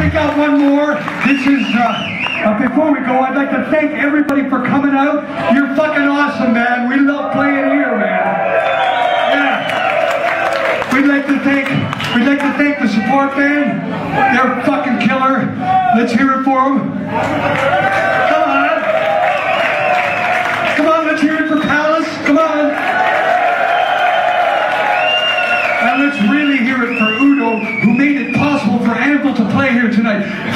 pick out one more. This is, uh, uh, before we go, I'd like to thank everybody for coming out. You're fucking awesome, man. We love playing here, man. Yeah. We'd like to thank, we'd like to thank the support band. They're fucking killer. Let's hear it for them. Tonight.